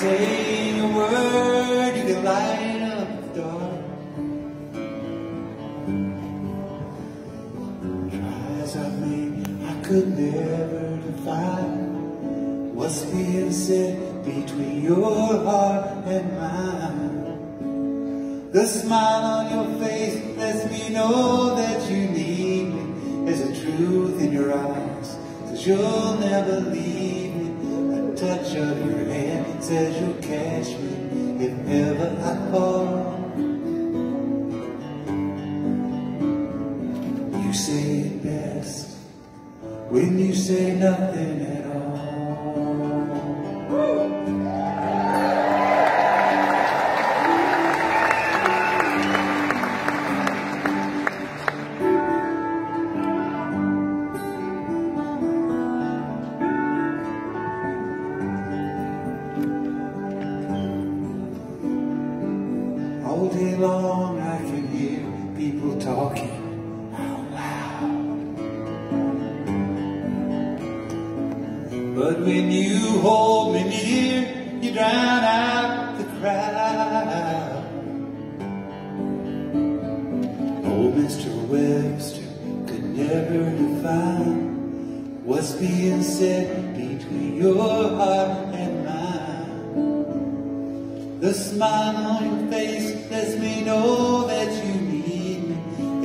saying a word, you can light up the dark. Try as I may, I could never define what's being said between your heart and mine. The smile on your face lets me know that you need me. There's a truth in your eyes, says you'll never leave touch of your hand says you'll catch me if ever I fall. You say it best when you say nothing at all. All people talking out loud. But when you hold me near, you drown out the crowd. Oh, Mr. Webster could never define what's being said between your heart and mine. The smile on your face lets me know that you need.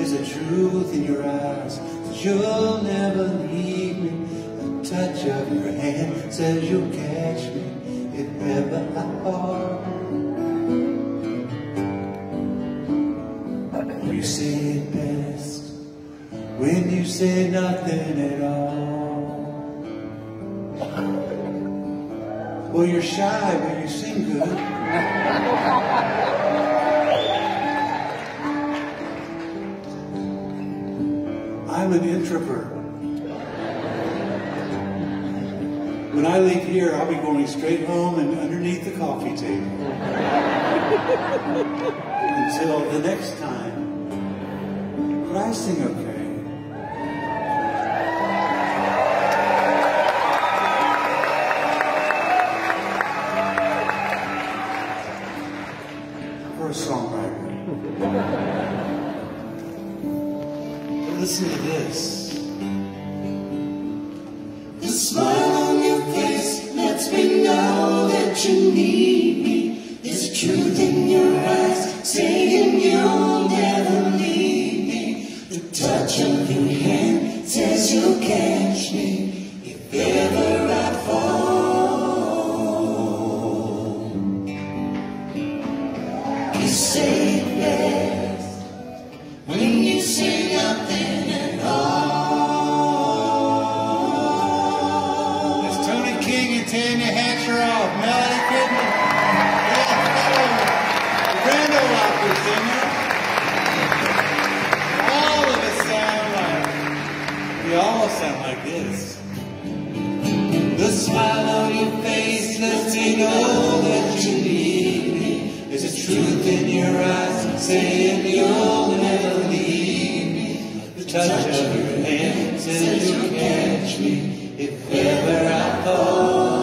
There's a truth in your eyes that you'll never leave me. A touch of your hand says you'll catch me if ever I fall. You say it best when you say nothing at all. Well, you're shy, but you sing good. I'm an introvert. When I leave here, I'll be going straight home and underneath the coffee table. Until the next time. But I sing okay. For a songwriter. Listen to this. The smile on your face lets me know that you need me. There's a truth in your eyes saying you'll never leave me. The touch of your hand says you'll catch me if ever I fall. You say it Tanya Hatcher off. Melody Kidman. The Grand Ole Opry singer. All of us sound like, we all sound like this. The smile on your face lets me know that you need me. There's a truth in your eyes saying you'll never leave me. The touch of your hand says you'll catch me if ever I fall.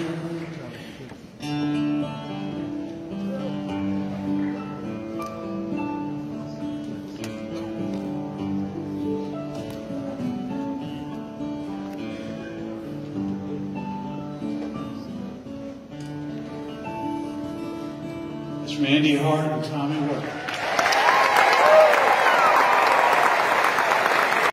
It's Randy Hart and Tommy Work.